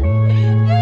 No!